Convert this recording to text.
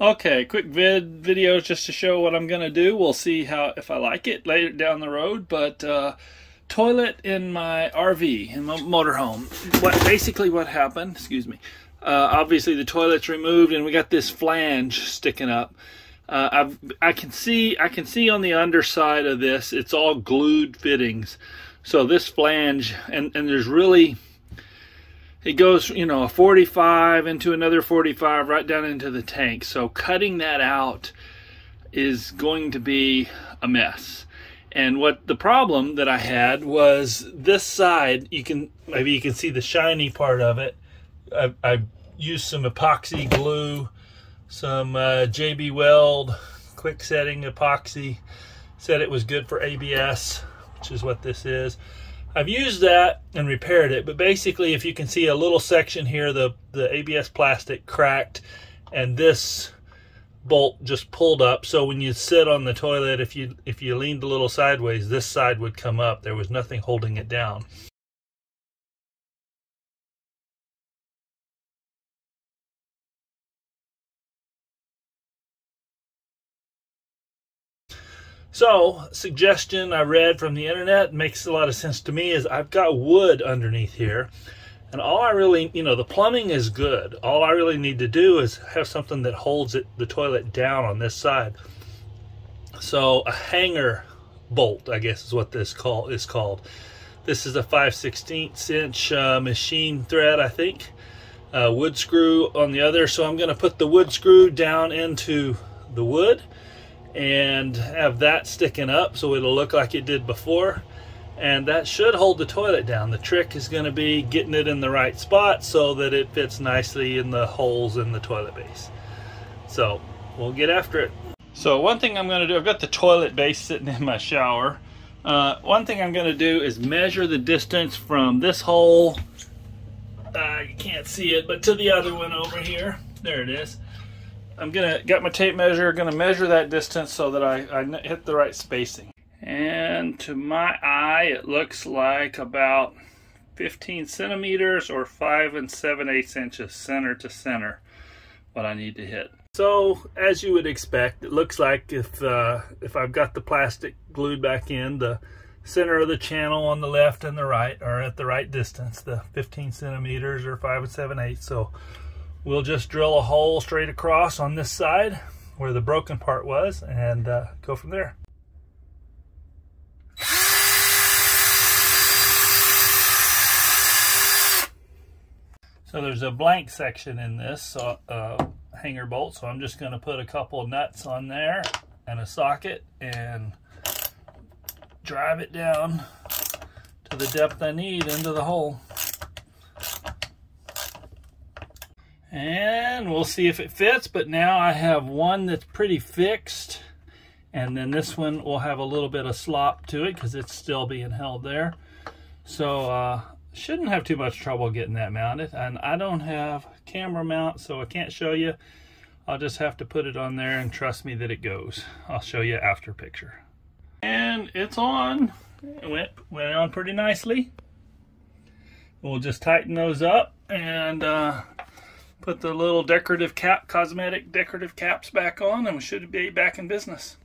Okay, quick vid video just to show what I'm going to do. We'll see how if I like it later down the road. But uh, toilet in my RV, in my motorhome. What Basically what happened, excuse me, uh, obviously the toilet's removed and we got this flange sticking up. Uh, I've, I can see I can see on the underside of this it's all glued fittings so this flange and and there's really it goes, you know, a 45 into another 45 right down into the tank. So cutting that out is going to be a mess. And what the problem that I had was this side, you can, maybe you can see the shiny part of it. I, I used some epoxy glue, some uh, JB Weld quick setting epoxy, said it was good for ABS, which is what this is. I've used that and repaired it, but basically if you can see a little section here, the, the ABS plastic cracked and this bolt just pulled up. So when you sit on the toilet, if you, if you leaned a little sideways, this side would come up. There was nothing holding it down. So, suggestion I read from the internet makes a lot of sense to me is I've got wood underneath here. And all I really, you know, the plumbing is good. All I really need to do is have something that holds it, the toilet down on this side. So a hanger bolt, I guess is what this call is called. This is a 5 16 inch uh, machine thread, I think. Uh, wood screw on the other. So I'm going to put the wood screw down into the wood and have that sticking up so it'll look like it did before and that should hold the toilet down. The trick is going to be getting it in the right spot so that it fits nicely in the holes in the toilet base. So we'll get after it. So one thing I'm going to do, I've got the toilet base sitting in my shower. Uh, one thing I'm going to do is measure the distance from this hole, uh, you can't see it, but to the other one over here. There it is. I'm gonna got my tape measure gonna measure that distance so that I, I hit the right spacing. And to my eye it looks like about 15 centimeters or 5 and 7 eighths inches center to center what I need to hit. So as you would expect it looks like if uh, if I've got the plastic glued back in the center of the channel on the left and the right are at the right distance the 15 centimeters or 5 and 7 eighths. So we'll just drill a hole straight across on this side where the broken part was and uh, go from there. So there's a blank section in this uh, hanger bolt, so I'm just going to put a couple of nuts on there and a socket and drive it down to the depth I need into the hole. And we'll see if it fits, but now I have one that's pretty fixed. And then this one will have a little bit of slop to it because it's still being held there. So uh, shouldn't have too much trouble getting that mounted. And I don't have camera mount, so I can't show you. I'll just have to put it on there and trust me that it goes. I'll show you after picture. And it's on. It went, went on pretty nicely. We'll just tighten those up and uh, put the little decorative cap, cosmetic decorative caps back on and we should be back in business.